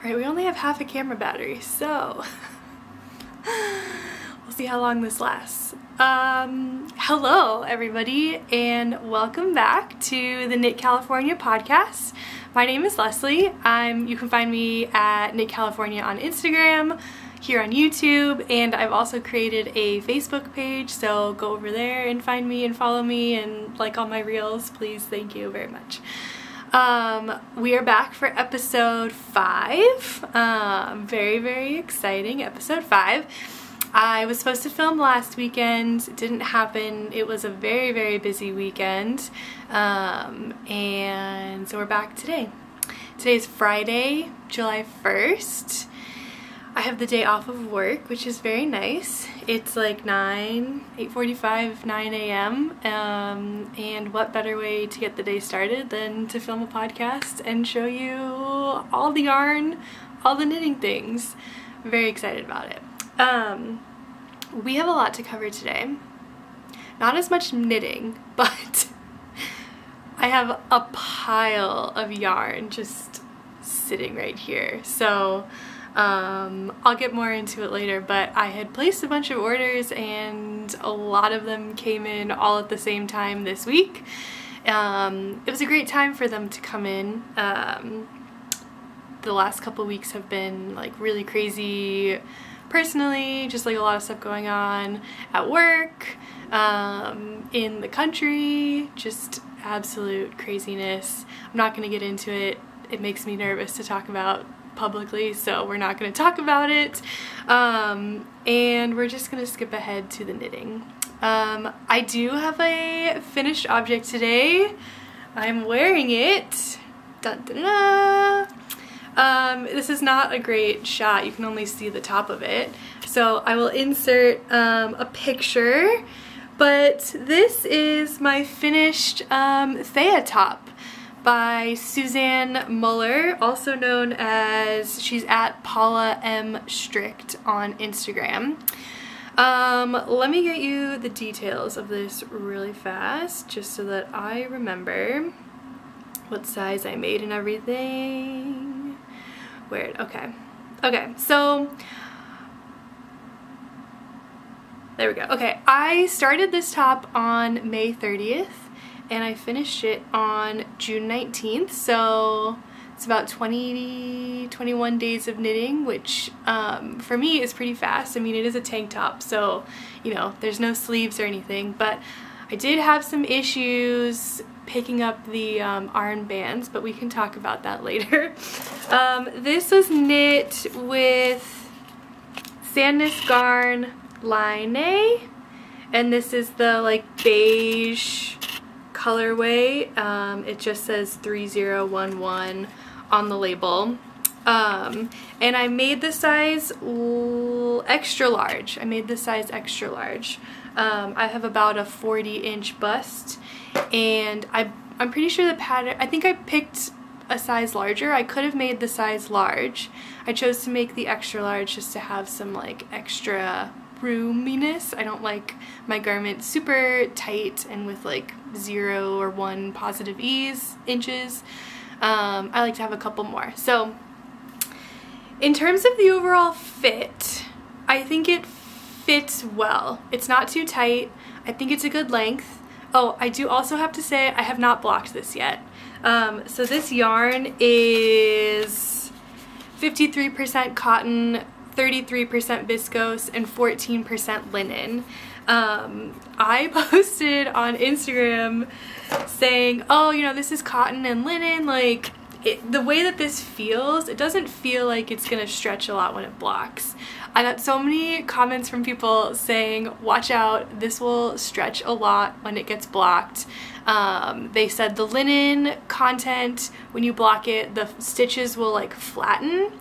Alright, we only have half a camera battery, so we'll see how long this lasts. Um, hello everybody and welcome back to the Knit California podcast. My name is Leslie. I'm, you can find me at Knit California on Instagram, here on YouTube, and I've also created a Facebook page, so go over there and find me and follow me and like all my reels, please. Thank you very much. Um, we are back for episode five. Um, very, very exciting episode five. I was supposed to film last weekend. It didn't happen. It was a very, very busy weekend. Um, and so we're back today. Today is Friday, July 1st. I have the day off of work, which is very nice. It's like 9, 8.45, 9 a.m. Um, and what better way to get the day started than to film a podcast and show you all the yarn, all the knitting things. Very excited about it. Um, we have a lot to cover today. Not as much knitting, but I have a pile of yarn just sitting right here. So um, I'll get more into it later, but I had placed a bunch of orders and a lot of them came in all at the same time this week. Um, it was a great time for them to come in. Um, the last couple weeks have been like really crazy personally, just like a lot of stuff going on at work, um, in the country, just absolute craziness. I'm not going to get into it. It makes me nervous to talk about publicly, so we're not going to talk about it. Um, and we're just going to skip ahead to the knitting. Um, I do have a finished object today. I'm wearing it. Dun, dun, dun, um, this is not a great shot. You can only see the top of it. So I will insert um, a picture. But this is my finished um, Thea top by Suzanne Muller, also known as, she's at Paula M. Strict on Instagram. Um, let me get you the details of this really fast, just so that I remember what size I made and everything. Weird, okay. Okay, so there we go. Okay, I started this top on May 30th and I finished it on June 19th so it's about 20 21 days of knitting which um, for me is pretty fast. I mean it is a tank top so you know there's no sleeves or anything but I did have some issues picking up the um, arm bands but we can talk about that later. Um, this was knit with Sandnes Garn Line and this is the like beige colorway. Um, it just says 3011 on the label. Um, and I made the size extra large. I made the size extra large. Um, I have about a 40 inch bust and I, I'm pretty sure the pattern, I think I picked a size larger. I could have made the size large. I chose to make the extra large just to have some like extra roominess. I don't like my garment super tight and with like zero or one positive ease inches. Um, I like to have a couple more. So in terms of the overall fit, I think it fits well. It's not too tight. I think it's a good length. Oh, I do also have to say I have not blocked this yet. Um, so this yarn is 53% cotton, 33% viscose, and 14% linen. Um, I posted on Instagram saying, oh, you know, this is cotton and linen, like, it, the way that this feels, it doesn't feel like it's going to stretch a lot when it blocks. I got so many comments from people saying, watch out, this will stretch a lot when it gets blocked. Um, they said the linen content, when you block it, the stitches will like flatten.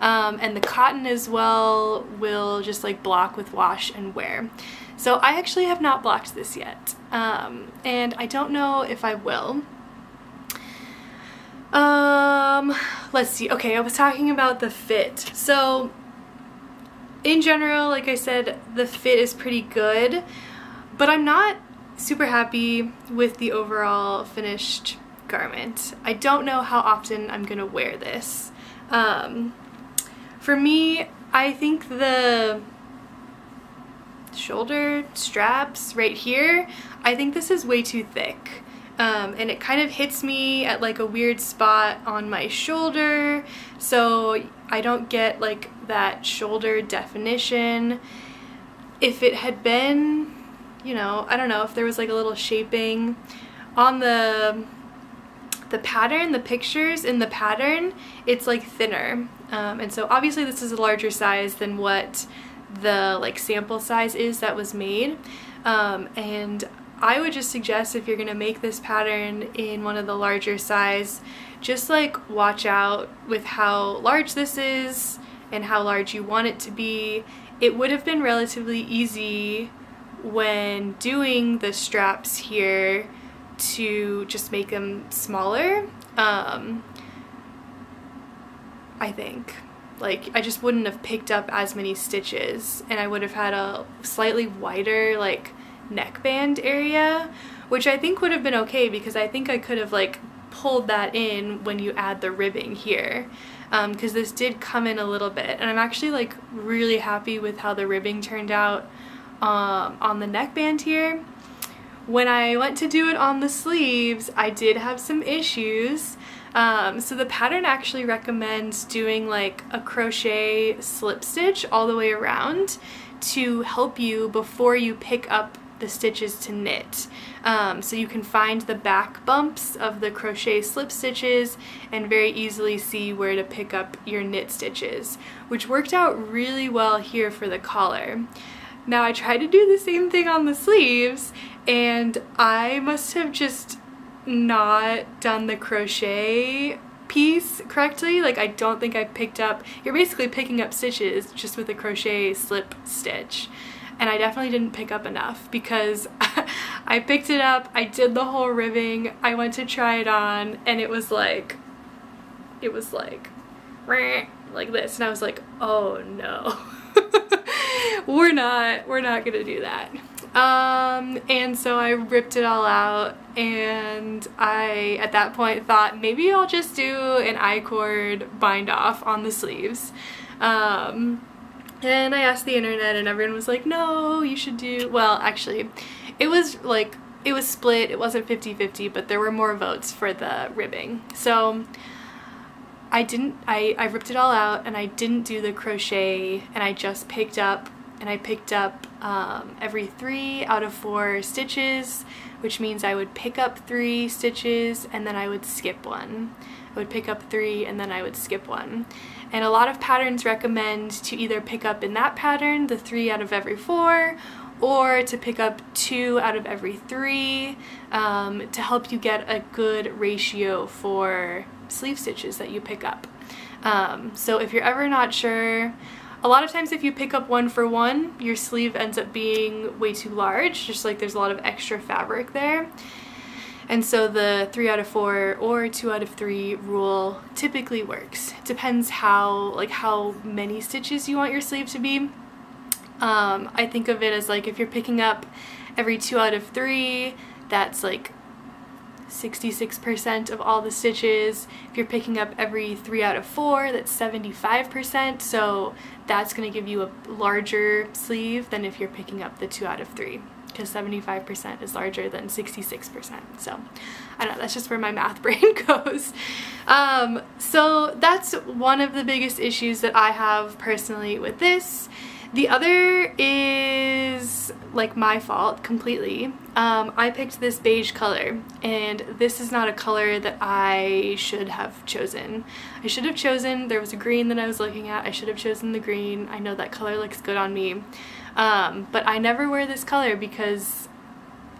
Um, and the cotton as well will just like block with wash and wear. So I actually have not blocked this yet. Um, and I don't know if I will. Um, let's see. Okay, I was talking about the fit. So in general, like I said, the fit is pretty good, but I'm not super happy with the overall finished garment. I don't know how often I'm gonna wear this. Um, For me, I think the shoulder straps right here, I think this is way too thick. Um, and it kind of hits me at like a weird spot on my shoulder so I don't get like that shoulder definition. If it had been, you know, I don't know, if there was like a little shaping on the the pattern, the pictures in the pattern, it's like thinner. Um, and so obviously this is a larger size than what the like sample size is that was made. Um, and I would just suggest if you're to make this pattern in one of the larger size, just like watch out with how large this is and how large you want it to be. It would have been relatively easy when doing the straps here to just make them smaller. Um, I think. Like, I just wouldn't have picked up as many stitches and I would have had a slightly wider, like, neckband area, which I think would have been okay because I think I could have, like, pulled that in when you add the ribbing here because um, this did come in a little bit and I'm actually like really happy with how the ribbing turned out um, on the neckband here. When I went to do it on the sleeves I did have some issues um, so the pattern actually recommends doing like a crochet slip stitch all the way around to help you before you pick up the stitches to knit. Um, so you can find the back bumps of the crochet slip stitches and very easily see where to pick up your knit stitches, which worked out really well here for the collar. Now I tried to do the same thing on the sleeves and I must have just not done the crochet piece correctly. Like I don't think I picked up, you're basically picking up stitches just with a crochet slip stitch. And I definitely didn't pick up enough because I picked it up, I did the whole ribbing, I went to try it on and it was like, it was like, like this. And I was like, oh no. we're not, we're not gonna do that. Um, and so I ripped it all out and I, at that point, thought maybe I'll just do an I-cord bind off on the sleeves. Um, and I asked the internet and everyone was like, no, you should do, well, actually, it was like, it was split, it wasn't 50-50, but there were more votes for the ribbing. So I didn't, I, I ripped it all out and I didn't do the crochet and I just picked up and I picked up um, every three out of four stitches which means I would pick up three stitches and then I would skip one. I would pick up three and then I would skip one. And a lot of patterns recommend to either pick up in that pattern the three out of every four or to pick up two out of every three um, to help you get a good ratio for sleeve stitches that you pick up. Um, so if you're ever not sure, a lot of times if you pick up one for one, your sleeve ends up being way too large, just like there's a lot of extra fabric there. And so the three out of four or two out of three rule typically works. It depends how like how many stitches you want your sleeve to be. Um, I think of it as like if you're picking up every two out of three, that's like 66% of all the stitches. If you're picking up every 3 out of 4, that's 75%, so that's going to give you a larger sleeve than if you're picking up the 2 out of 3 because 75% is larger than 66%. So I don't know, that's just where my math brain goes. Um, so that's one of the biggest issues that I have personally with this. The other is like my fault completely. Um, I picked this beige color and this is not a color that I should have chosen. I should have chosen, there was a green that I was looking at, I should have chosen the green. I know that color looks good on me. Um, but I never wear this color because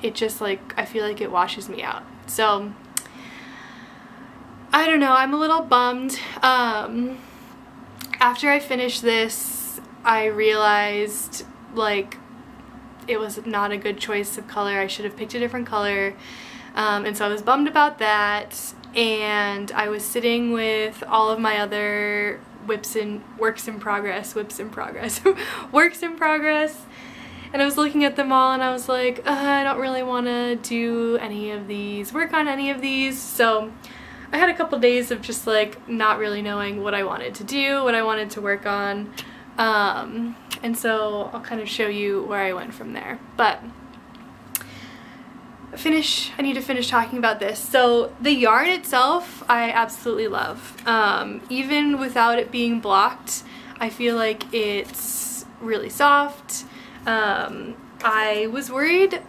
it just like, I feel like it washes me out. So, I don't know, I'm a little bummed. Um, after I finished this, I realized like it was not a good choice of color. I should have picked a different color. Um, and so I was bummed about that. And I was sitting with all of my other whips in works in progress, whips in progress, works in progress. And I was looking at them all and I was like, I don't really want to do any of these, work on any of these. So I had a couple days of just like not really knowing what I wanted to do, what I wanted to work on. Um, and so I'll kind of show you where I went from there. But finish, I need to finish talking about this. So the yarn itself, I absolutely love. Um, even without it being blocked, I feel like it's really soft. Um, I was worried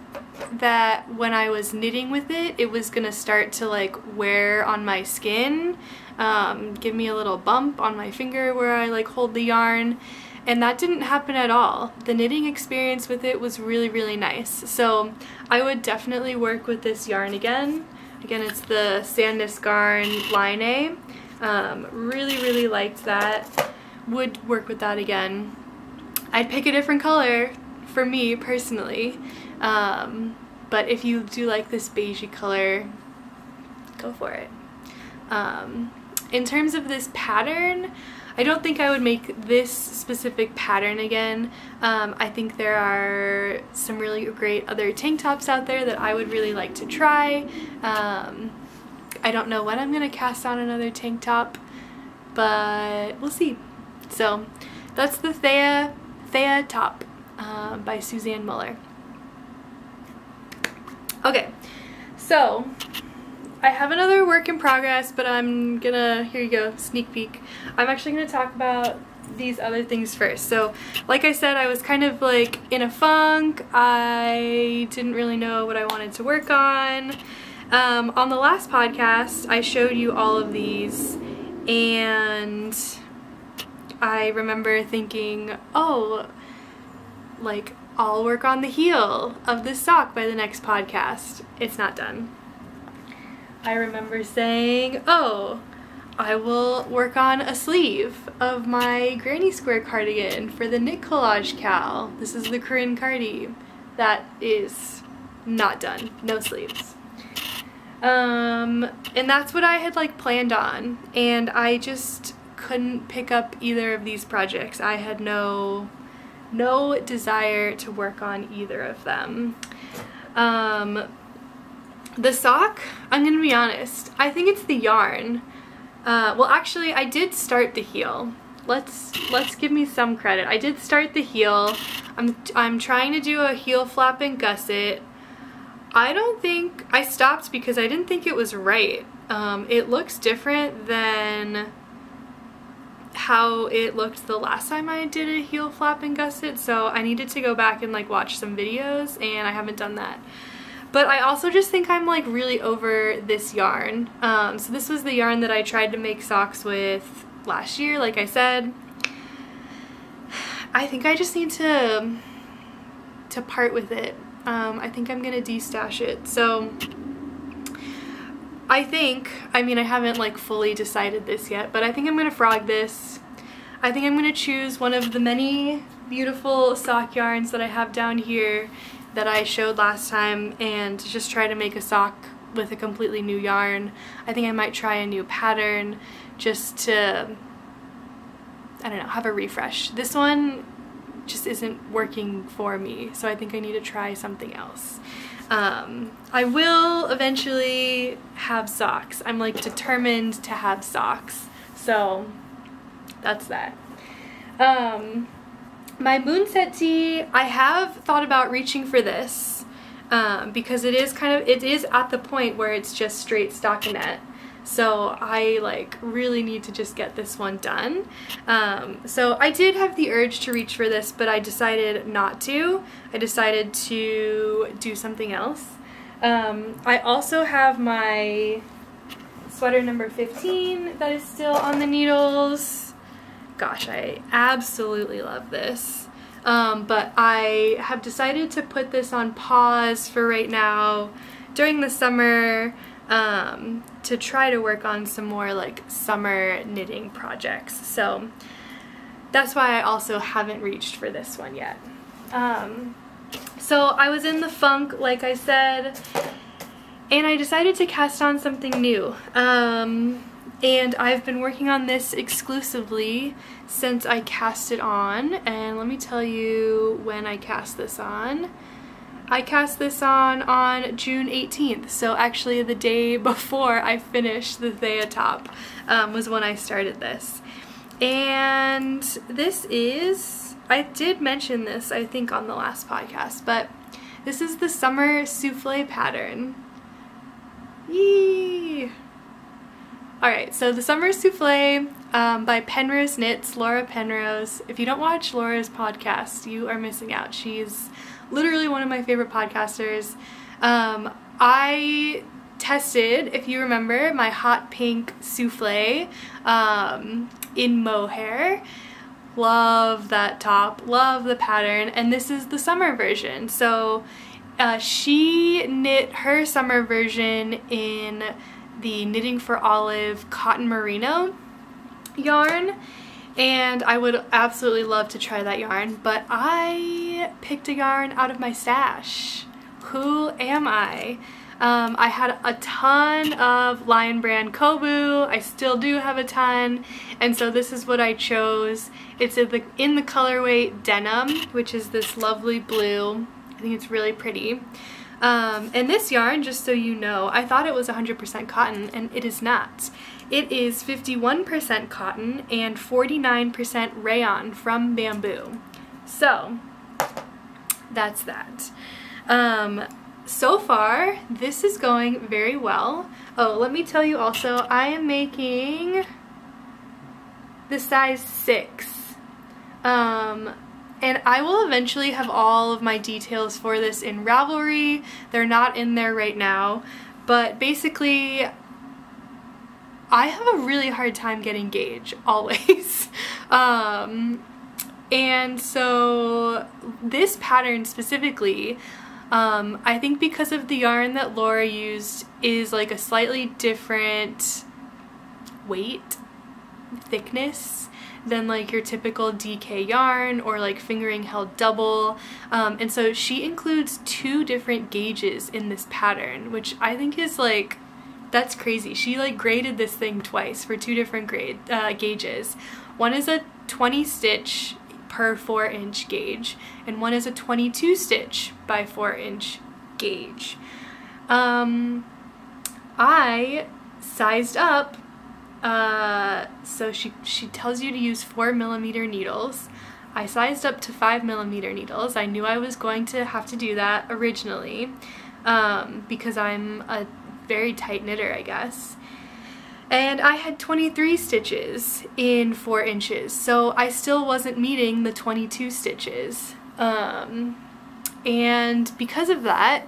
that when I was knitting with it, it was gonna start to like wear on my skin, um, give me a little bump on my finger where I like hold the yarn and that didn't happen at all. The knitting experience with it was really, really nice. So I would definitely work with this yarn again. Again, it's the Sandnes Garn Line um, really, really liked that. Would work with that again. I'd pick a different color for me personally. Um, but if you do like this beigey color, go for it. Um, in terms of this pattern, I don't think I would make this specific pattern again. Um, I think there are some really great other tank tops out there that I would really like to try. Um, I don't know when I'm going to cast on another tank top, but we'll see. So that's the Thea, Thea top uh, by Suzanne Muller. Okay, so I have another work in progress, but I'm gonna, here you go, sneak peek. I'm actually gonna talk about these other things first. So, like I said, I was kind of like in a funk. I didn't really know what I wanted to work on. Um, on the last podcast, I showed you all of these and I remember thinking, oh, like I'll work on the heel of this sock by the next podcast. It's not done. I remember saying, oh, I will work on a sleeve of my granny square cardigan for the knit collage cal. This is the Corinne Cardi. That is not done. No sleeves. Um, and that's what I had like planned on. And I just couldn't pick up either of these projects. I had no no desire to work on either of them. Um, the sock, I'm gonna be honest, I think it's the yarn. Uh, well actually I did start the heel. Let's let's give me some credit. I did start the heel. I'm, I'm trying to do a heel flap and gusset. I don't think, I stopped because I didn't think it was right. Um, it looks different than how it looked the last time I did a heel flap and gusset so I needed to go back and like watch some videos and I haven't done that. But I also just think I'm like really over this yarn. Um, so this was the yarn that I tried to make socks with last year like I said. I think I just need to to part with it. Um, I think I'm gonna destash it. So I think, I mean I haven't like fully decided this yet, but I think I'm to frog this. I think I'm to choose one of the many beautiful sock yarns that I have down here that I showed last time and just try to make a sock with a completely new yarn. I think I might try a new pattern just to, I don't know, have a refresh. This one just isn't working for me, so I think I need to try something else. Um, I will eventually have socks. I'm like determined to have socks. So that's that. Um, my moonset tee, I have thought about reaching for this um, because it is kind of, it is at the point where it's just straight stockinette. So I like really need to just get this one done. Um, so I did have the urge to reach for this, but I decided not to. I decided to do something else. Um, I also have my sweater number 15 that is still on the needles. Gosh, I absolutely love this. Um, but I have decided to put this on pause for right now during the summer um, to try to work on some more like summer knitting projects. So that's why I also haven't reached for this one yet. Um, so I was in the funk, like I said, and I decided to cast on something new. Um, and I've been working on this exclusively since I cast it on, and let me tell you when I cast this on. I cast this on on June 18th, so actually the day before I finished the Thea top um, was when I started this. And this is, I did mention this I think on the last podcast, but this is the Summer Souffle pattern. Yee! Alright, so the Summer Souffle um, by Penrose Knits, Laura Penrose. If you don't watch Laura's podcast, you are missing out. She's literally one of my favorite podcasters. Um, I tested, if you remember, my hot pink souffle um, in mohair. Love that top, love the pattern, and this is the summer version. So uh, she knit her summer version in the Knitting for Olive Cotton Merino yarn and I would absolutely love to try that yarn, but I picked a yarn out of my stash. Who am I? Um, I had a ton of Lion Brand Coboo. I still do have a ton. And so this is what I chose. It's in the, in the colorway Denim, which is this lovely blue. I think it's really pretty. Um, and this yarn, just so you know, I thought it was 100% cotton, and it is not. It is 51% cotton and 49% rayon from bamboo. So, that's that. Um, so far, this is going very well. Oh, let me tell you also, I am making the size 6. Um, and I will eventually have all of my details for this in Ravelry. They're not in there right now. But basically, I have a really hard time getting gauge, always. um, and so this pattern specifically, um, I think because of the yarn that Laura used is like a slightly different weight, thickness than like your typical DK yarn or like fingering held double. Um, and so she includes two different gauges in this pattern, which I think is like that's crazy. She like graded this thing twice for two different grade uh, gauges. One is a 20 stitch per 4 inch gauge and one is a 22 stitch by 4 inch gauge. Um, I sized up uh, so she, she tells you to use 4 millimeter needles. I sized up to 5 millimeter needles. I knew I was going to have to do that originally um, because I'm a very tight knitter, I guess. And I had 23 stitches in 4 inches, so I still wasn't meeting the 22 stitches. Um, and because of that,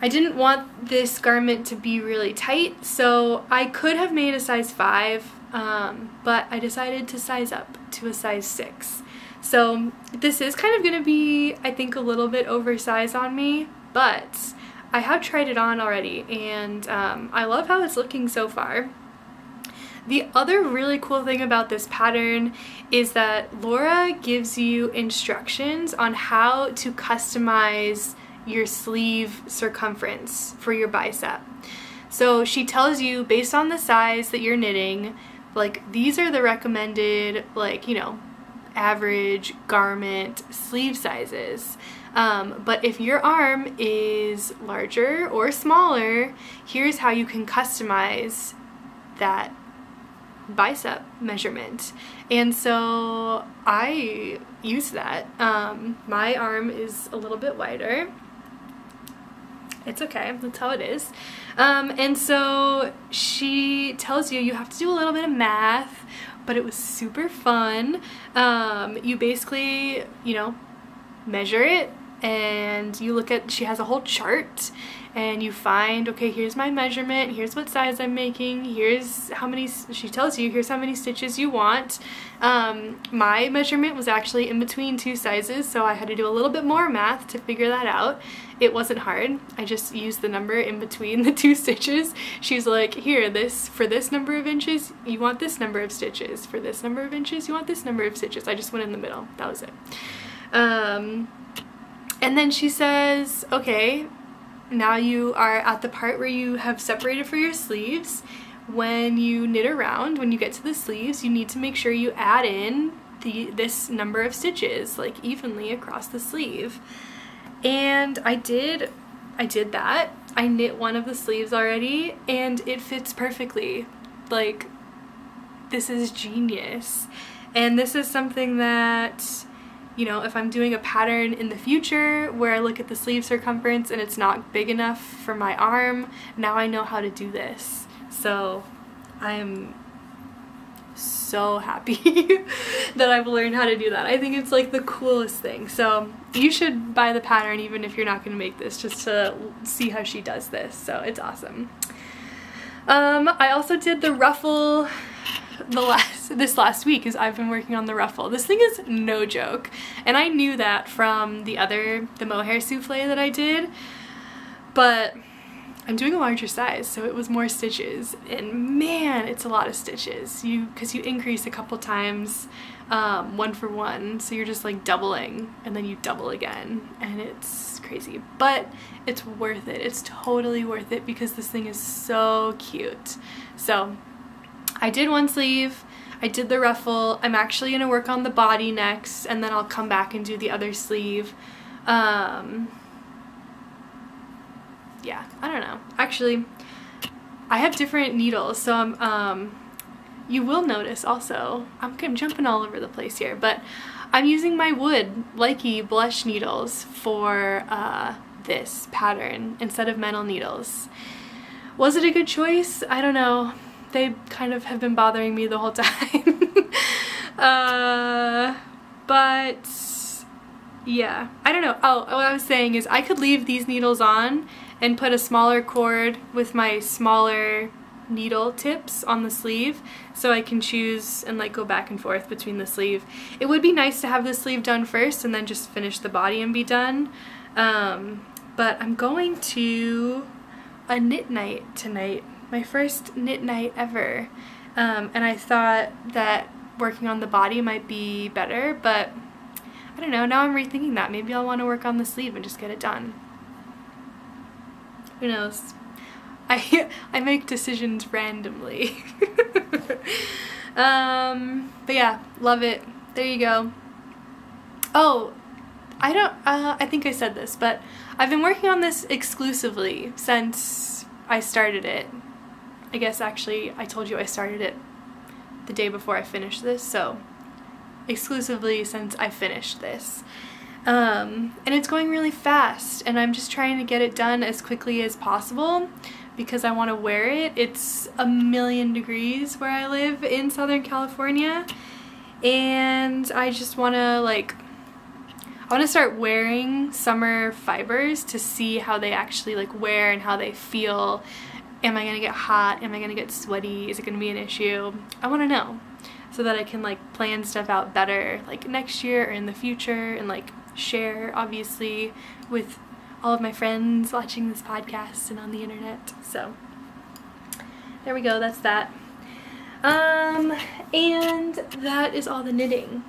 I didn't want this garment to be really tight, so I could have made a size 5, um, but I decided to size up to a size 6. So this is kind of going to be, I think, a little bit oversized on me, but I have tried it on already and um, I love how it's looking so far. The other really cool thing about this pattern is that Laura gives you instructions on how to customize your sleeve circumference for your bicep. So she tells you based on the size that you're knitting, like these are the recommended like, you know, average garment sleeve sizes. Um, but if your arm is larger or smaller, here's how you can customize that bicep measurement. And so I use that. Um, my arm is a little bit wider. It's okay, that's how it is. Um, and so she tells you you have to do a little bit of math, but it was super fun. Um, you basically, you know, measure it and you look at, she has a whole chart and you find, okay, here's my measurement, here's what size I'm making, here's how many, she tells you, here's how many stitches you want. Um, my measurement was actually in between two sizes, so I had to do a little bit more math to figure that out. It wasn't hard. I just used the number in between the two stitches. She's like, here, this for this number of inches, you want this number of stitches. For this number of inches, you want this number of stitches. I just went in the middle. That was it. Um, and then she says, okay, now you are at the part where you have separated for your sleeves. When you knit around, when you get to the sleeves, you need to make sure you add in the this number of stitches, like evenly across the sleeve. And I did, I did that. I knit one of the sleeves already and it fits perfectly. Like, this is genius. And this is something that, you know, if I'm doing a pattern in the future where I look at the sleeve circumference and it's not big enough for my arm, now I know how to do this. So I'm so happy that I've learned how to do that. I think it's like the coolest thing. So you should buy the pattern even if you're not going to make this just to see how she does this. So it's awesome. Um, I also did the ruffle the last this last week is I've been working on the ruffle. This thing is no joke. And I knew that from the other the mohair souffle that I did. But I'm doing a larger size, so it was more stitches, and man, it's a lot of stitches. You, because you increase a couple times, um, one for one, so you're just like doubling, and then you double again, and it's crazy. But it's worth it. It's totally worth it because this thing is so cute. So I did one sleeve. I did the ruffle. I'm actually going to work on the body next, and then I'll come back and do the other sleeve. Um, yeah, I don't know. Actually, I have different needles, so I'm, um, you will notice also, I'm, jumping all over the place here, but I'm using my wood Lykke blush needles for uh, this pattern instead of metal needles. Was it a good choice? I don't know. They kind of have been bothering me the whole time. uh, but yeah, I don't know. Oh, what I was saying is I could leave these needles on and put a smaller cord with my smaller needle tips on the sleeve so I can choose and like go back and forth between the sleeve. It would be nice to have the sleeve done first and then just finish the body and be done. Um, but I'm going to a knit night tonight. My first knit night ever. Um, and I thought that working on the body might be better, but I don't know, now I'm rethinking that. Maybe I'll want to work on the sleeve and just get it done. Who knows? I I make decisions randomly. um, but yeah, love it. There you go. Oh, I don't, uh, I think I said this, but I've been working on this exclusively since I started it. I guess actually I told you I started it the day before I finished this, so exclusively since I finished this. Um, and it's going really fast and I'm just trying to get it done as quickly as possible because I want to wear it. It's a million degrees where I live in Southern California and I just want to like I want to start wearing summer fibers to see how they actually like wear and how they feel. Am I to get hot? Am I to get sweaty? Is it to be an issue? I want to know so that I can like plan stuff out better like next year or in the future and like share, obviously, with all of my friends watching this podcast and on the internet. So, there we go, that's that. Um, and that is all the knitting.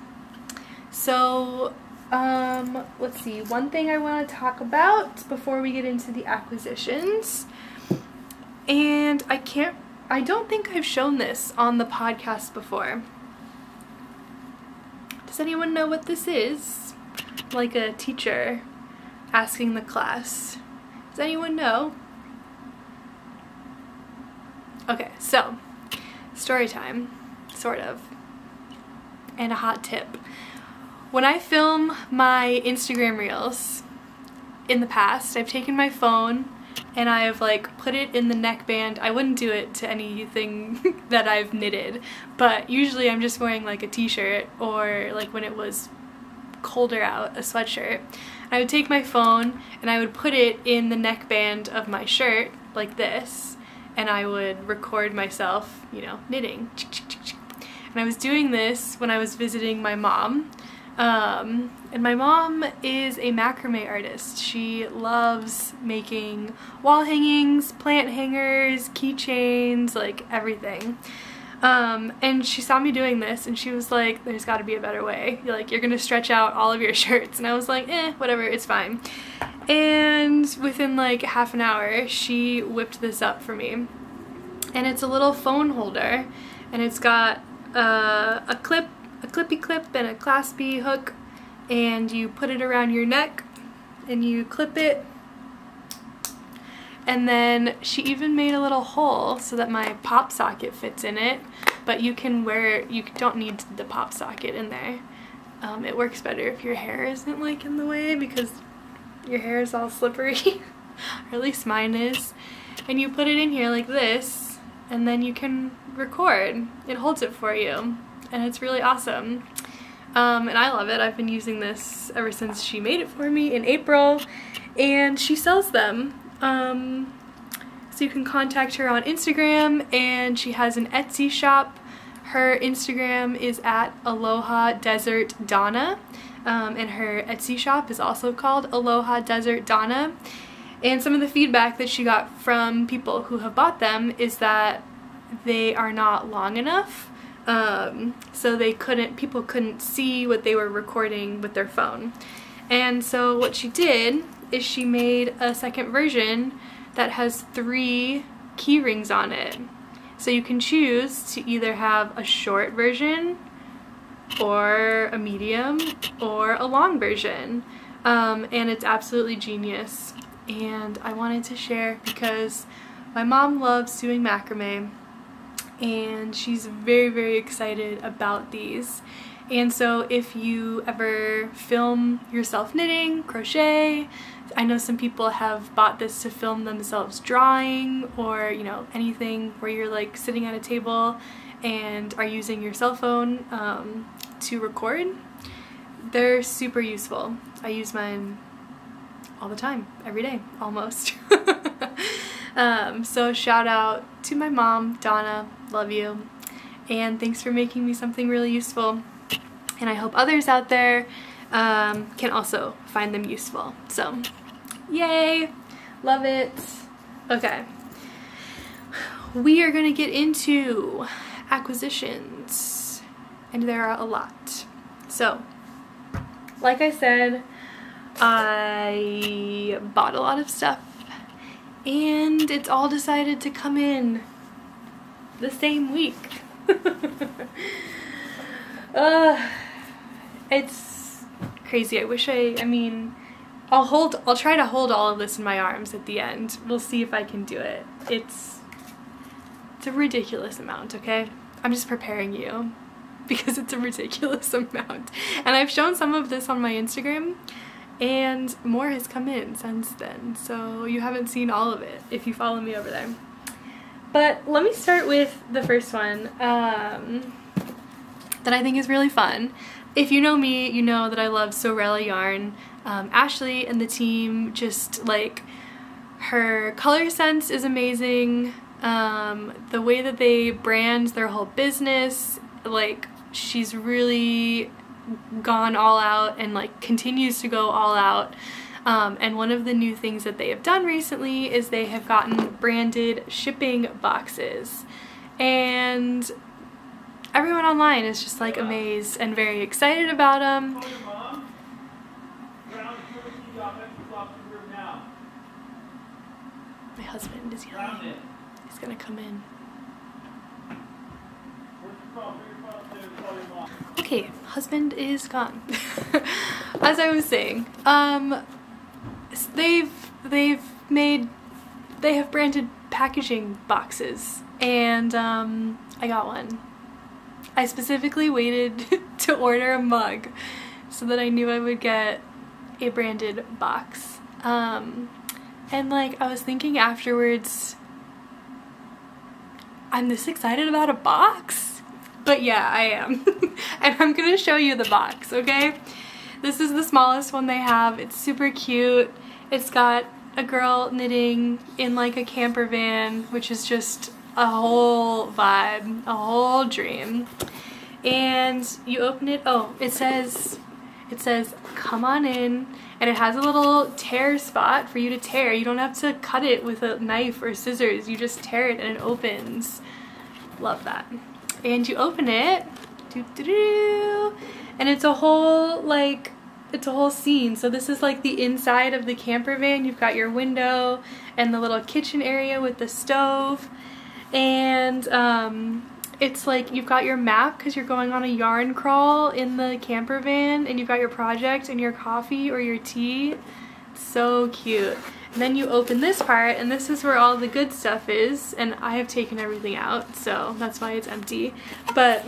So, um, let's see, one thing I want to talk about before we get into the acquisitions, and I can't, I don't think I've shown this on the podcast before. Does anyone know what this is? like a teacher asking the class. Does anyone know? Okay, so story time, sort of, and a hot tip. When I film my Instagram reels in the past, I've taken my phone and I've like put it in the neckband. I wouldn't do it to anything that I've knitted, but usually I'm just wearing like a t-shirt or like when it was colder out, a sweatshirt. I would take my phone and I would put it in the neckband of my shirt like this and I would record myself, you know, knitting. And I was doing this when I was visiting my mom. Um, and my mom is a macrame artist. She loves making wall hangings, plant hangers, keychains, like everything. Um, and she saw me doing this and she was like, there's got to be a better way. You're like, you're to stretch out all of your shirts. And I was like, eh, whatever, it's fine. And within like half an hour, she whipped this up for me. And it's a little phone holder and it's got uh, a clip, a clippy clip and a claspy hook and you put it around your neck and you clip it. And then she even made a little hole so that my pop socket fits in it but you can wear you don't need the pop socket in there. Um, it works better if your hair isn't like in the way because your hair is all slippery or at least mine is. And you put it in here like this and then you can record. It holds it for you and it's really awesome um, and I love it I've been using this ever since she made it for me in April and she sells them um, so you can contact her on Instagram and she has an Etsy shop. Her Instagram is at Aloha Desert Donna um, and her Etsy shop is also called Aloha Desert Donna. And some of the feedback that she got from people who have bought them is that they are not long enough. Um, so they couldn't, people couldn't see what they were recording with their phone. And so what she did is she made a second version that has three key rings on it. So you can choose to either have a short version or a medium or a long version. Um, and it's absolutely genius. And I wanted to share because my mom loves doing macrame and she's very, very excited about these. And so if you ever film yourself knitting, crochet, I know some people have bought this to film themselves drawing or, you know, anything where you're like sitting at a table and are using your cell phone um, to record. They're super useful. I use mine all the time, every day, almost. um, so shout out to my mom, Donna, love you. And thanks for making me something really useful and I hope others out there um, can also find them useful. So, yay! Love it. Okay. We are going to get into acquisitions, and there are a lot. So, like I said, I bought a lot of stuff, and it's all decided to come in the same week. uh, it's crazy. I wish I, I mean, I'll hold, I'll try to hold all of this in my arms at the end. We'll see if I can do it. It's, it's a ridiculous amount, okay? I'm just preparing you because it's a ridiculous amount. And I've shown some of this on my Instagram and more has come in since then. So you haven't seen all of it if you follow me over there. But let me start with the first one um, that I think is really fun. If you know me, you know that I love Sewrella yarn. Um, Ashley and the team just like her color sense is amazing. Um, the way that they brand their whole business, like she's really gone all out and like continues to go all out. Um, and one of the new things that they have done recently is they have gotten branded shipping boxes. And everyone online is just like amazed and very excited about them. My husband is yelling. He's gonna come in. Okay, husband is gone. As I was saying, um, they've they've made they have branded packaging boxes, and um, I got one. I specifically waited to order a mug so that I knew I would get a branded box. Um, and like I was thinking afterwards, I'm this excited about a box? But yeah, I am. and I'm gonna show you the box, okay? This is the smallest one they have. It's super cute. It's got a girl knitting in like a camper van, which is just a whole vibe, a whole dream. And you open it, oh, it says, it says, come on in. And it has a little tear spot for you to tear. You don't have to cut it with a knife or scissors. You just tear it and it opens. Love that. And you open it, doo -doo -doo, and it's a whole, like, it's a whole scene. So this is like the inside of the camper van. You've got your window and the little kitchen area with the stove and um, it's like you've got your map because you're going on a yarn crawl in the camper van and you've got your project and your coffee or your tea So cute. And then you open this part and this is where all the good stuff is and I have taken everything out so that's why it's empty. But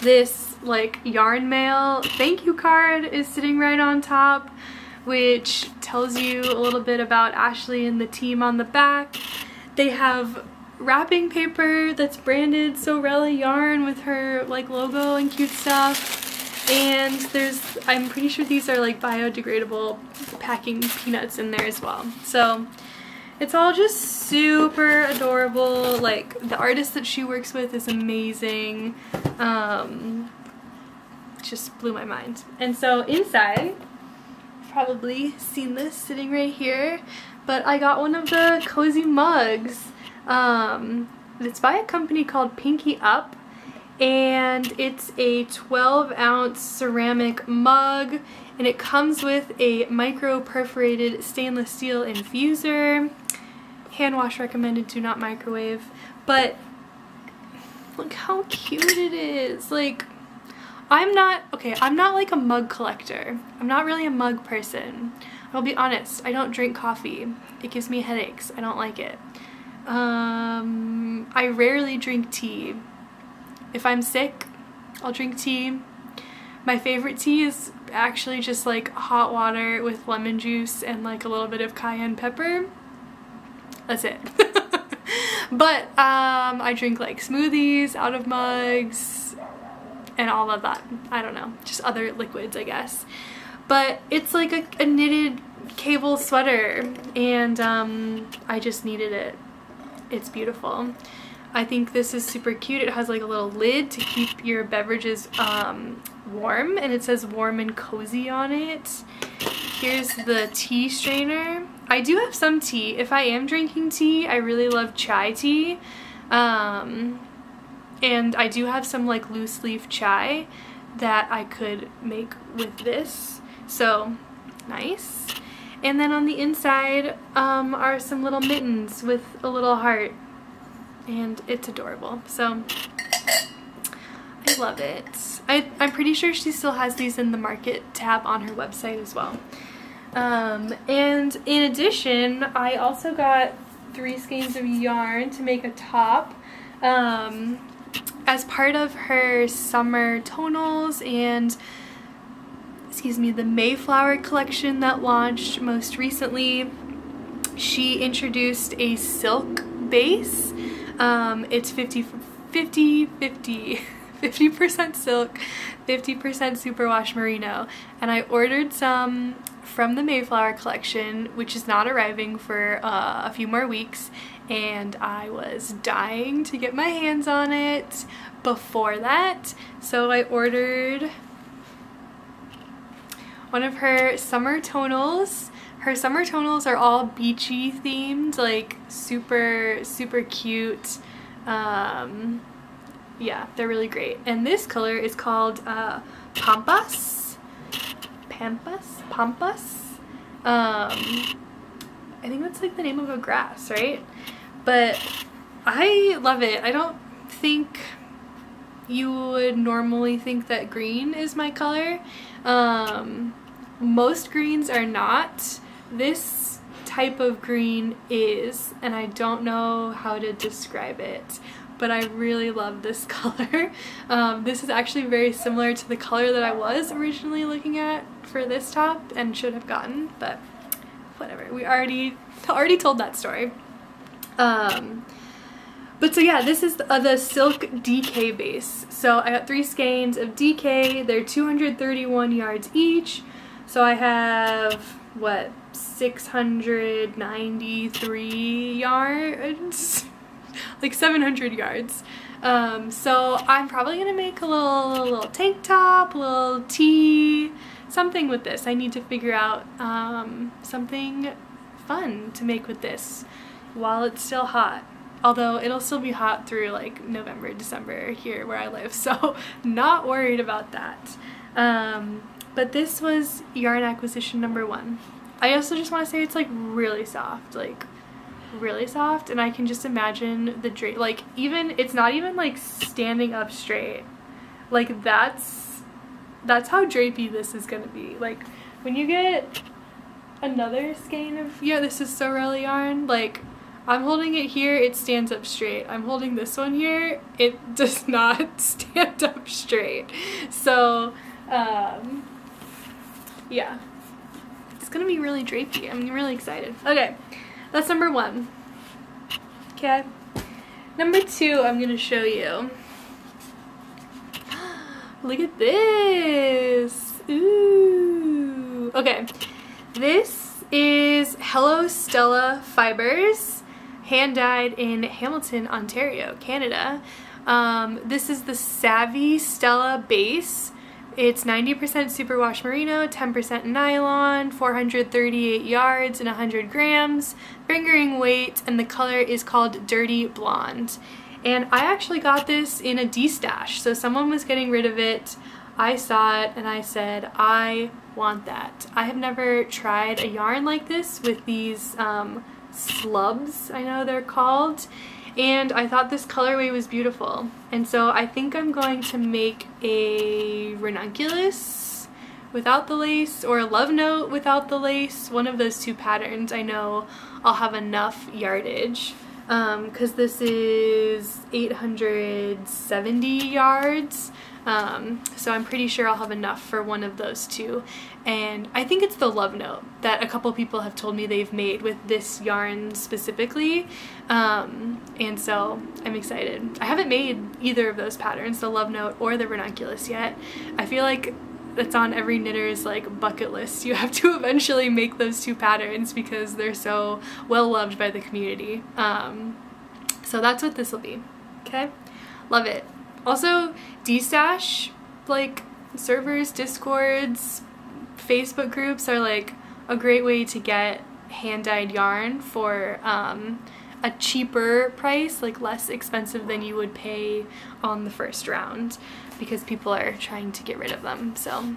this like yarn mail thank you card is sitting right on top which tells you a little bit about Ashley and the team on the back. They have wrapping paper that's branded Sewrella Yarn with her like logo and cute stuff. And there's, I'm pretty sure these are like biodegradable packing peanuts in there as well. So it's all just super adorable. Like the artist that she works with is amazing. Um, just blew my mind. And so inside, probably seen this sitting right here, but I got one of the cozy mugs. Um, it's by a company called Pinky Up and it's a 12 ounce ceramic mug and it comes with a micro perforated stainless steel infuser. Hand wash recommended, do not microwave. But look how cute it is. Like, I'm not, okay, I'm not like a mug collector. I'm not really a mug person. I'll be honest, I don't drink coffee. It gives me headaches. I don't like it. Um, I rarely drink tea. If I'm sick, I'll drink tea. My favorite tea is actually just like hot water with lemon juice and like a little bit of cayenne pepper. That's it. but um, I drink like smoothies out of mugs and all of that. I don't know, just other liquids I guess. But it's like a, a knitted cable sweater and um, I just needed it. It's beautiful. I think this is super cute. It has like a little lid to keep your beverages um, warm and it says warm and cozy on it. Here's the tea strainer. I do have some tea. If I am drinking tea, I really love chai tea. Um, and I do have some like loose leaf chai that I could make with this. So nice. And then on the inside um, are some little mittens with a little heart and it's adorable. So I love it. I, I'm pretty sure she still has these in the market tab on her website as well. Um, and in addition, I also got three skeins of yarn to make a top. Um, as part of her summer tonals and excuse me, the Mayflower collection that launched most recently, she introduced a silk base um, it's 50, 50, 50, 50% silk, 50% superwash merino. And I ordered some from the Mayflower collection, which is not arriving for uh, a few more weeks. And I was dying to get my hands on it before that. So I ordered one of her summer tonals her summer tonals are all beachy themed, like super, super cute. Um, yeah, they're really great. And this color is called uh, Pampas. Pampas? Pampas? Um, I think that's like the name of a grass, right? But I love it. I don't think you would normally think that green is my color. Um, most greens are not this type of green is, and I don't know how to describe it, but I really love this color. Um, this is actually very similar to the color that I was originally looking at for this top and should have gotten, but whatever. We already already told that story. Um, but so yeah, this is the, uh, the Silk DK base. So I got three skeins of DK. They're 231 yards each. So I have, what, 693 yards, like 700 yards. Um, so I'm probably gonna make a little, little tank top, a little tee, something with this. I need to figure out um, something fun to make with this while it's still hot. Although it'll still be hot through like November, December here where I live, so not worried about that. Um, but this was yarn acquisition number one. I also just want to say it's like really soft, like really soft and I can just imagine the drape, like even, it's not even like standing up straight. Like that's, that's how drapey this is going to be. Like when you get another skein of, yeah, this is Sewrella yarn. Like, I'm holding it here, it stands up straight. I'm holding this one here, it does not stand up straight. So, um, yeah. It's gonna be really drapey. I'm really excited. Okay, that's number one. Okay. Number two, I'm gonna show you. Look at this. Ooh. Okay. This is Hello Stella Fibers, hand dyed in Hamilton, Ontario, Canada. Um, this is the Savvy Stella base. It's 90% superwash merino, 10% nylon, 438 yards and 100 grams, fingering weight, and the color is called Dirty Blonde. And I actually got this in a D-stash, so someone was getting rid of it. I saw it and I said, I want that. I have never tried a yarn like this with these um, slubs, I know they're called. And I thought this colorway was beautiful. And so I think I'm going to make a ranunculus without the lace or a love note without the lace. One of those two patterns I know I'll have enough yardage because um, this is 870 yards um, so I'm pretty sure I'll have enough for one of those two and I think it's the love note that a couple people have told me they've made with this yarn specifically um, and so I'm excited. I haven't made either of those patterns, the love note or the ranunculus yet. I feel like that's on every knitter's like bucket list. You have to eventually make those two patterns because they're so well loved by the community. Um, so that's what this will be. Okay? Love it. Also, D-Stash, like servers, discords, Facebook groups are like a great way to get hand-dyed yarn for um, a cheaper price, like less expensive than you would pay on the first round because people are trying to get rid of them. So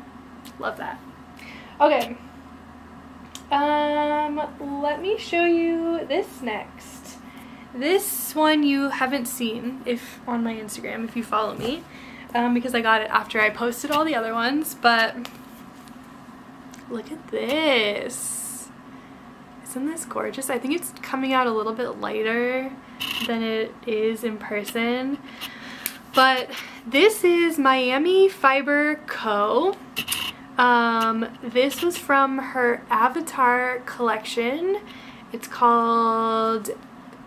love that. Okay. Um, let me show you this next. This one you haven't seen if on my Instagram if you follow me um, because I got it after I posted all the other ones but look at this. Isn't this gorgeous? I think it's coming out a little bit lighter than it is in person. But this is Miami Fiber Co. Um, this was from her Avatar collection. It's called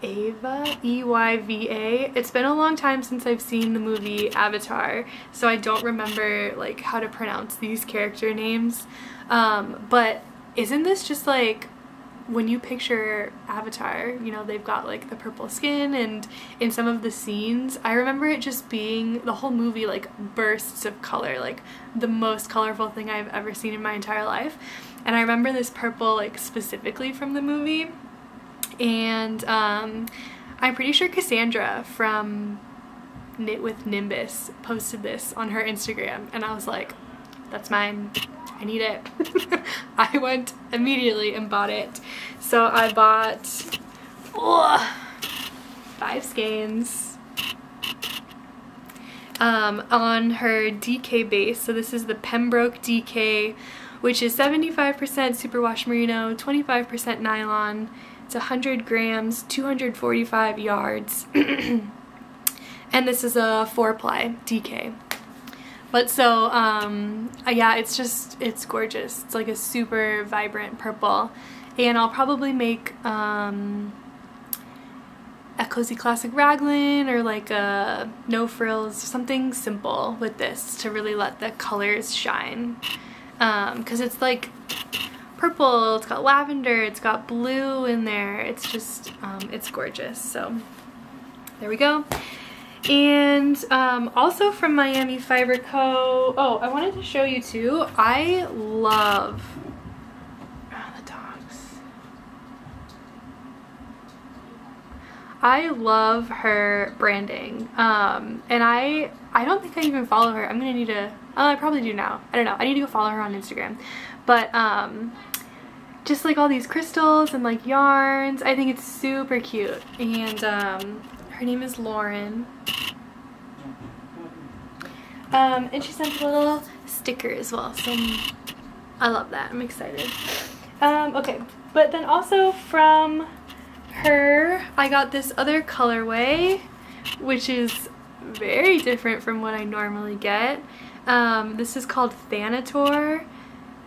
Ava, E-Y-V-A. It's been a long time since I've seen the movie Avatar, so I don't remember like how to pronounce these character names. Um, but isn't this just like when you picture Avatar, you know, they've got like the purple skin and in some of the scenes, I remember it just being the whole movie like bursts of color, like the most colorful thing I've ever seen in my entire life. And I remember this purple like specifically from the movie. And um, I'm pretty sure Cassandra from Knit with Nimbus posted this on her Instagram and I was like, that's mine. I need it. I went immediately and bought it. So I bought oh, five skeins um, on her DK base. So this is the Pembroke DK, which is 75% superwash merino, 25% nylon. It's 100 grams, 245 yards. and this is a four ply DK. But so, um, yeah, it's just, it's gorgeous. It's like a super vibrant purple. And I'll probably make um, a Cozy Classic Raglan or like a no frills, something simple with this to really let the colors shine. Because um, it's like purple, it's got lavender, it's got blue in there. It's just, um, it's gorgeous. So there we go. And um, also from Miami Fiber Co. Oh, I wanted to show you too. I love oh, the dogs. I love her branding. Um, and I I don't think I even follow her. I'm gonna need to. Oh, I probably do now. I don't know. I need to go follow her on Instagram. But um, just like all these crystals and like yarns. I think it's super cute. And um, her name is Lauren. Um, and she sent a little sticker as well, so I love that. I'm excited. Um, okay, but then also from her, I got this other colorway, which is very different from what I normally get. Um, this is called Thanator,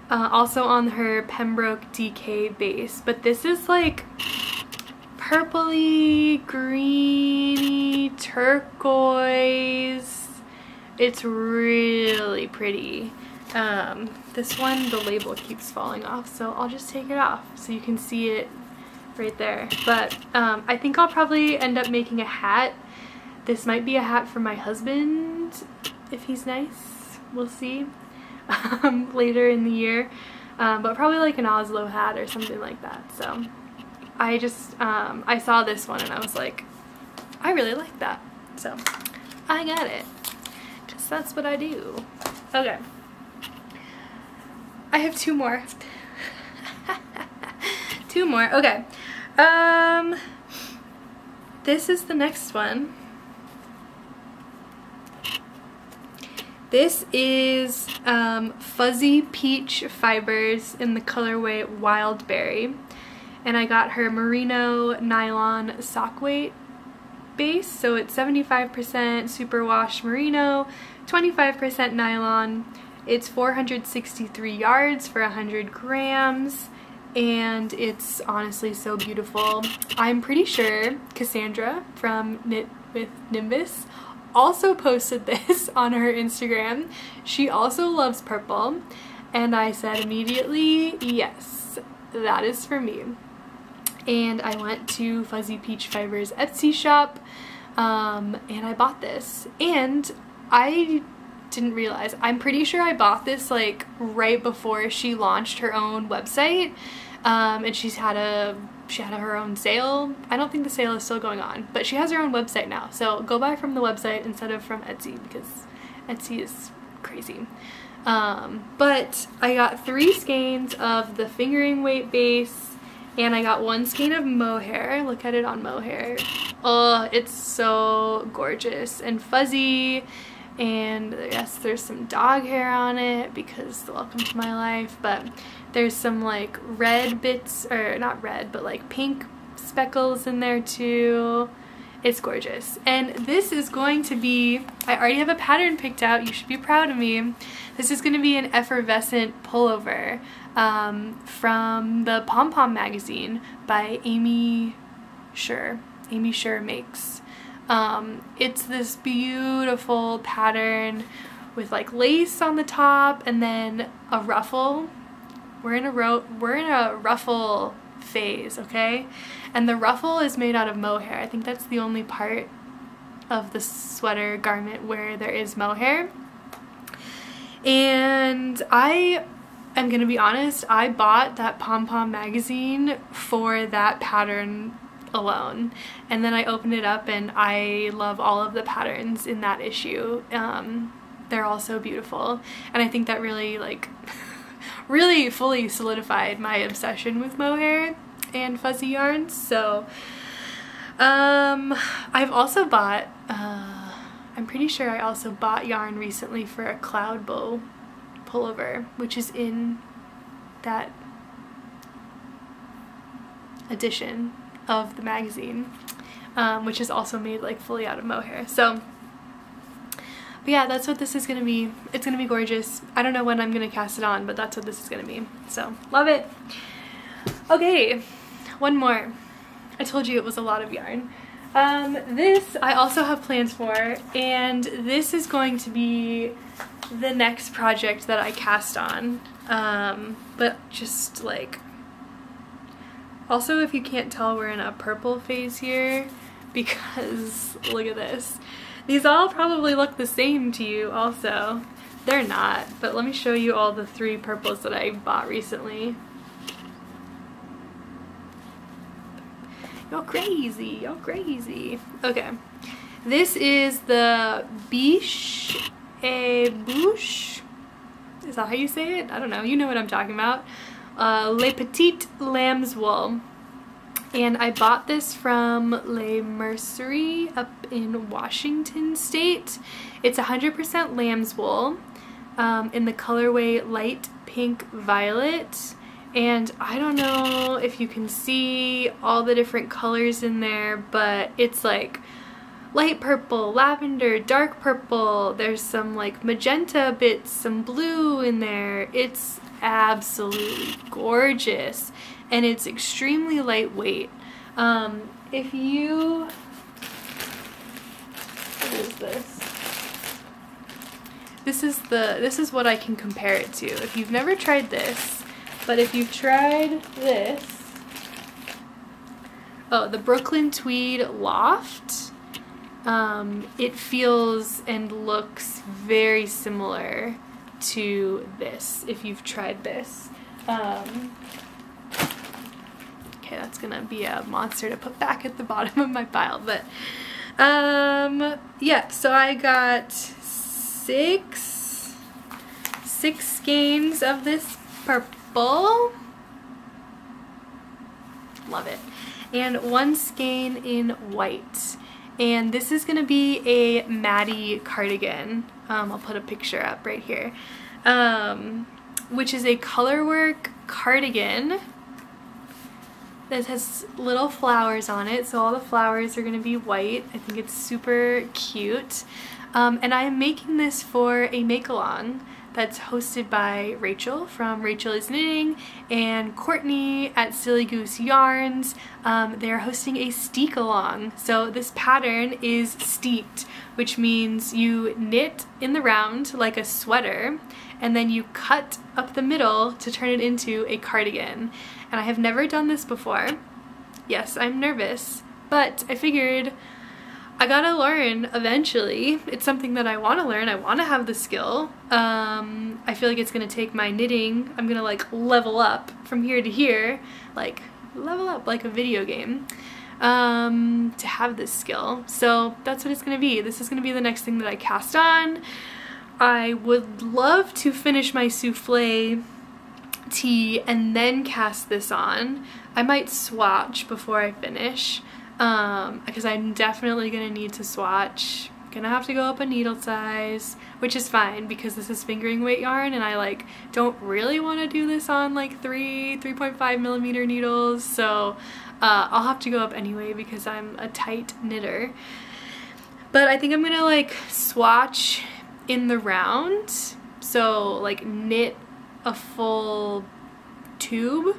uh, also on her Pembroke DK base, but this is like purpley, greeny, turquoise. It's really pretty. Um, this one, the label keeps falling off, so I'll just take it off so you can see it right there. But um, I think I'll probably end up making a hat. This might be a hat for my husband, if he's nice. We'll see um, later in the year. Um, but probably like an Oslo hat or something like that. So I just, um, I saw this one and I was like, I really like that. So I got it. Because that's what I do. Okay. I have two more. two more. Okay. Um, this is the next one. This is um, Fuzzy Peach Fibers in the colorway Wild Berry. And I got her Merino Nylon Sock Weight base. So it's 75% superwash merino, 25% nylon. It's 463 yards for 100 grams and it's honestly so beautiful. I'm pretty sure Cassandra from Knit with Nimbus also posted this on her Instagram. She also loves purple and I said immediately, yes, that is for me. And I went to Fuzzy Peach Fibers Etsy shop um, and I bought this. And I didn't realize. I'm pretty sure I bought this like right before she launched her own website. Um, and she's had a she had her own sale. I don't think the sale is still going on, but she has her own website now. So go buy from the website instead of from Etsy because Etsy is crazy. Um, but I got three skeins of the fingering weight base and I got one skein of mohair. Look at it on mohair. Oh, it's so gorgeous and fuzzy. And yes there's some dog hair on it because welcome to my life. But there's some like red bits or not red but like pink speckles in there too. It's gorgeous. And this is going to be I already have a pattern picked out. You should be proud of me. This is going to be an effervescent pullover um, from the Pom Pom magazine by Amy Shure Amy Shure makes um, it's this beautiful pattern with like lace on the top and then a ruffle. We're in a ro we're in a ruffle phase, okay? And the ruffle is made out of mohair. I think that's the only part of the sweater garment where there is mohair. And I am gonna be honest, I bought that Pom Pom magazine for that pattern alone. And then I opened it up and I love all of the patterns in that issue. Um, they're all so beautiful. And I think that really like really fully solidified my obsession with mohair and fuzzy yarns. So um, I've also bought, uh, I'm pretty sure I also bought yarn recently for a cloud bow pullover, which is in that edition of the magazine, um, which is also made like fully out of mohair. So, but yeah, that's what this is gonna be. It's gonna be gorgeous. I don't know when I'm gonna cast it on, but that's what this is gonna be. So, love it. Okay, one more. I told you it was a lot of yarn. Um, this I also have plans for, and this is going to be the next project that I cast on. Um, but just like also, if you can't tell, we're in a purple phase here because look at this. These all probably look the same to you also. They're not, but let me show you all the three purples that I bought recently. You're crazy, you're crazy. Okay, this is the Biche et Bouche. Is that how you say it? I don't know, you know what I'm talking about uh, Les Petites Lambs Wool. And I bought this from Le Mercerie up in Washington State. It's 100% lamb's wool um, in the colorway light pink violet. And I don't know if you can see all the different colors in there, but it's like light purple, lavender, dark purple. There's some like magenta bits, some blue in there. It's absolutely gorgeous and it's extremely lightweight. Um, if you, what is this? This is the, this is what I can compare it to. If you've never tried this, but if you've tried this, oh, the Brooklyn Tweed Loft, um, it feels and looks very similar to this if you've tried this. Um, okay, that's gonna be a monster to put back at the bottom of my pile, but um, yeah, so I got six, six skeins of this purple. Love it. And one skein in white. And this is to be a Maddie cardigan. Um, I'll put a picture up right here. Um, which is a colorwork cardigan that has little flowers on it. So all the flowers are to be white. I think it's super cute. Um, and I am making this for a make-along that's hosted by Rachel from Rachel is Knitting and Courtney at Silly Goose Yarns. Um, they're hosting a steek along. So this pattern is steeked, which means you knit in the round like a sweater and then you cut up the middle to turn it into a cardigan. And I have never done this before. Yes, I'm nervous, but I figured I gotta learn eventually. It's something that I want to learn. I want to have the skill. Um, I feel like it's gonna take my knitting. I'm gonna like level up from here to here, like level up like a video game um, to have this skill. So that's what it's gonna be. This is gonna be the next thing that I cast on. I would love to finish my souffle tee and then cast this on. I might swatch before I finish um, because I'm definitely going to need to swatch. Gonna have to go up a needle size, which is fine because this is fingering weight yarn and I like don't really want to do this on like 3, 3.5 millimeter needles so uh, I'll have to go up anyway because I'm a tight knitter. But I think I'm gonna like swatch in the round so like knit a full tube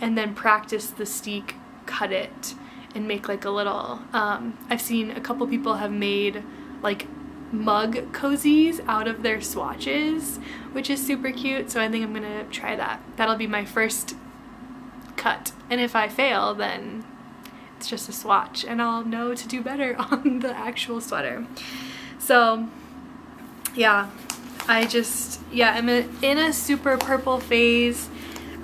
and then practice the steek, cut it and make like a little, um, I've seen a couple people have made like mug cozies out of their swatches, which is super cute. So I think I'm gonna try that. That'll be my first cut. And if I fail, then it's just a swatch and I'll know to do better on the actual sweater. So yeah, I just, yeah, I'm in a super purple phase.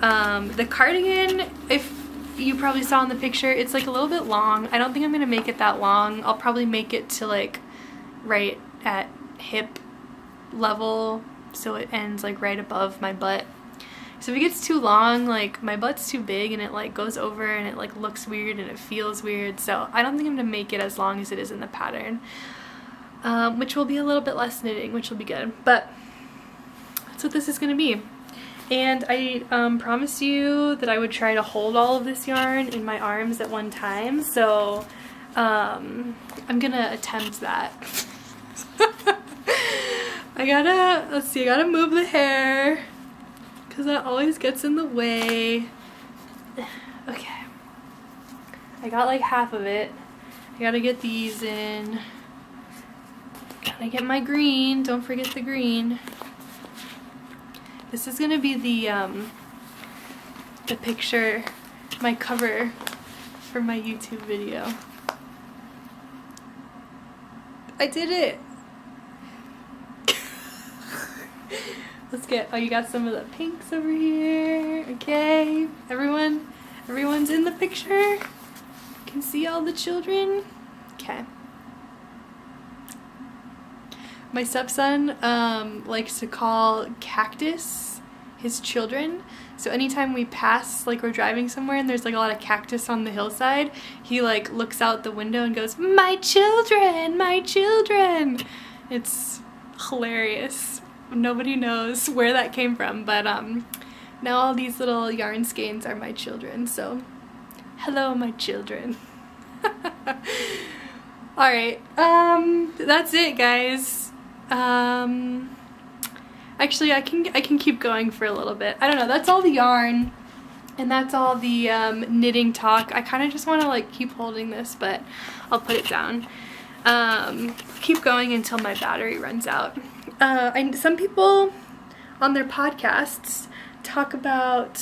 Um, the cardigan, if you probably saw in the picture, it's like a little bit long. I don't think I'm going to make it that long. I'll probably make it to like right at hip level so it ends like right above my butt. So if it gets too long, like my butt's too big and it like goes over and it like looks weird and it feels weird. So I don't think I'm going to make it as long as it is in the pattern. Um, which will be a little bit less knitting, which will be good. But that's what this is going to be. And I um, promised you that I would try to hold all of this yarn in my arms at one time, so um, I'm gonna attempt that. I gotta, let's see, I gotta move the hair because that always gets in the way. Okay. I got like half of it. I gotta get these in. Gotta get my green, don't forget the green. This is gonna be the um, the picture, my cover for my YouTube video. I did it! Let's get, oh you got some of the pinks over here, okay? Everyone, everyone's in the picture? You can see all the children? Okay. My stepson um, likes to call cactus his children. So anytime we pass, like we're driving somewhere and there's like a lot of cactus on the hillside, he like looks out the window and goes, my children, my children. It's hilarious. Nobody knows where that came from, but um, now all these little yarn skeins are my children, so hello my children. Alright, um, that's it guys. Um, actually I can, I can keep going for a little bit. I don't know, that's all the yarn. And that's all the um, knitting talk. I kind of just want to like keep holding this, but I'll put it down. Um, keep going until my battery runs out. Uh, I, some people on their podcasts talk about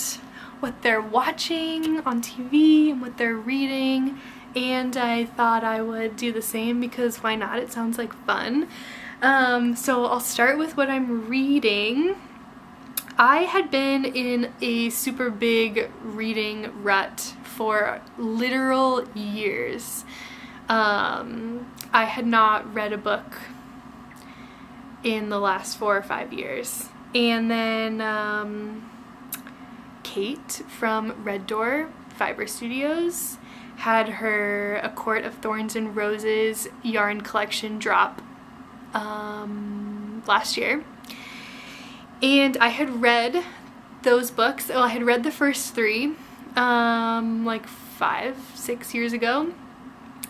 what they're watching on TV and what they're reading and I thought I would do the same because why not? It sounds like fun. Um, so I'll start with what I'm reading. I had been in a super big reading rut for literal years. Um, I had not read a book in the last four or five years. And then um, Kate from Red Door Fiber Studios had her A Court of Thorns and Roses yarn collection drop um, last year. And I had read those books. Oh, I had read the first three um, like five, six years ago.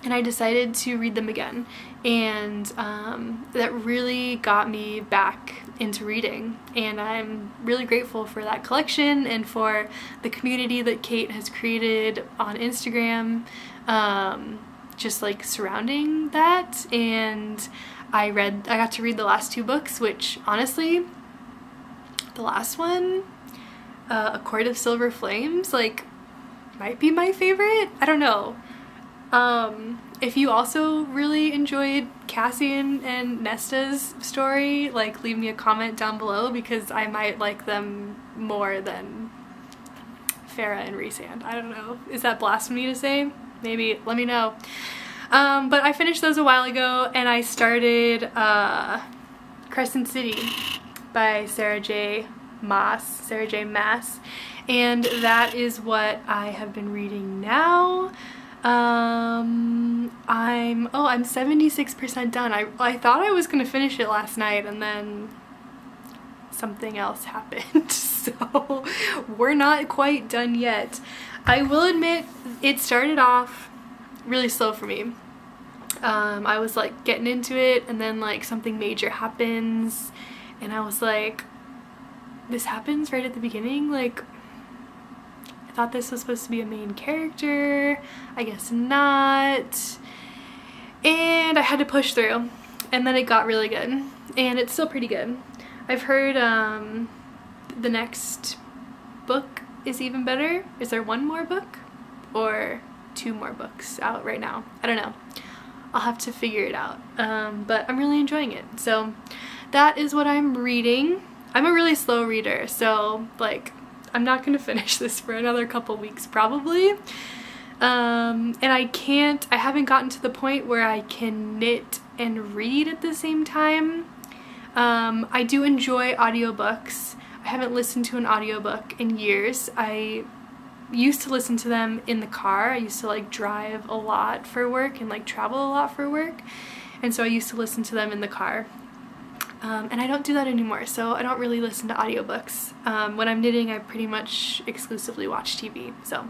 And I decided to read them again. And um, that really got me back into reading. And I'm really grateful for that collection and for the community that Kate has created on Instagram. Um, just like surrounding that. And I read, I got to read the last two books, which honestly, the last one, uh, A Court of Silver Flames, like, might be my favorite. I don't know. Um, if you also really enjoyed Cassian and Nesta's story, like leave me a comment down below because I might like them more than Feyre and Rhysand. I don't know. Is that blasphemy to say? Maybe. Let me know. Um, but I finished those a while ago and I started uh, Crescent City by Sarah J. Maas, Sarah J. Maas, and that is what I have been reading now. Um, I'm, oh, I'm 76% done. I, I thought I was going to finish it last night and then something else happened. so we're not quite done yet. I will admit it started off really slow for me. Um, I was like getting into it and then like something major happens and I was like, this happens right at the beginning? Like, I thought this was supposed to be a main character. I guess not. And I had to push through. And then it got really good. And it's still pretty good. I've heard um, the next book is even better. Is there one more book? Or two more books out right now? I don't know. I'll have to figure it out. Um, but I'm really enjoying it. So that is what I'm reading. I'm a really slow reader, so like I'm not gonna finish this for another couple weeks probably. Um, and I can't, I haven't gotten to the point where I can knit and read at the same time. Um, I do enjoy audiobooks. I haven't listened to an audiobook in years. I used to listen to them in the car. I used to like drive a lot for work and like travel a lot for work. And so I used to listen to them in the car. Um, and I don't do that anymore, so I don't really listen to audiobooks. Um, when I'm knitting, I pretty much exclusively watch TV, so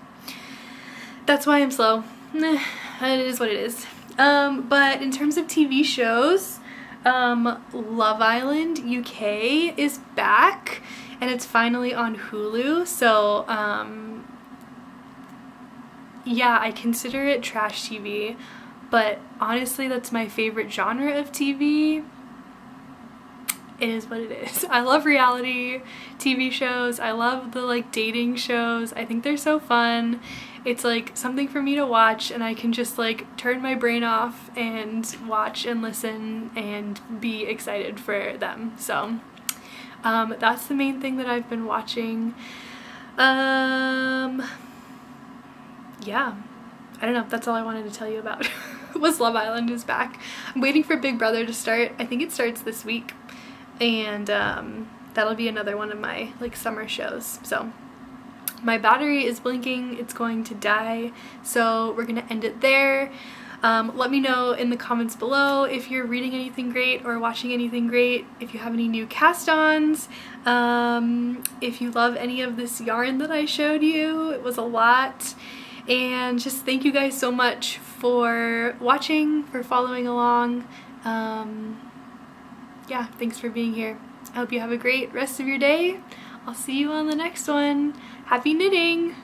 that's why I'm slow. it is what it is. Um, but in terms of TV shows, um, Love Island UK is back, and it's finally on Hulu, so um, yeah, I consider it trash TV, but honestly that's my favorite genre of TV it is what it is. I love reality TV shows. I love the like dating shows. I think they're so fun. It's like something for me to watch and I can just like turn my brain off and watch and listen and be excited for them. So um, that's the main thing that I've been watching. Um, yeah, I don't know. That's all I wanted to tell you about was Love Island is back. I'm waiting for Big Brother to start. I think it starts this week and um, that'll be another one of my like summer shows. So my battery is blinking, it's going to die, so we're gonna end it there. Um, let me know in the comments below if you're reading anything great or watching anything great, if you have any new cast-ons, um, if you love any of this yarn that I showed you. It was a lot. And just thank you guys so much for watching, for following along. Um, yeah, thanks for being here. I hope you have a great rest of your day. I'll see you on the next one. Happy knitting!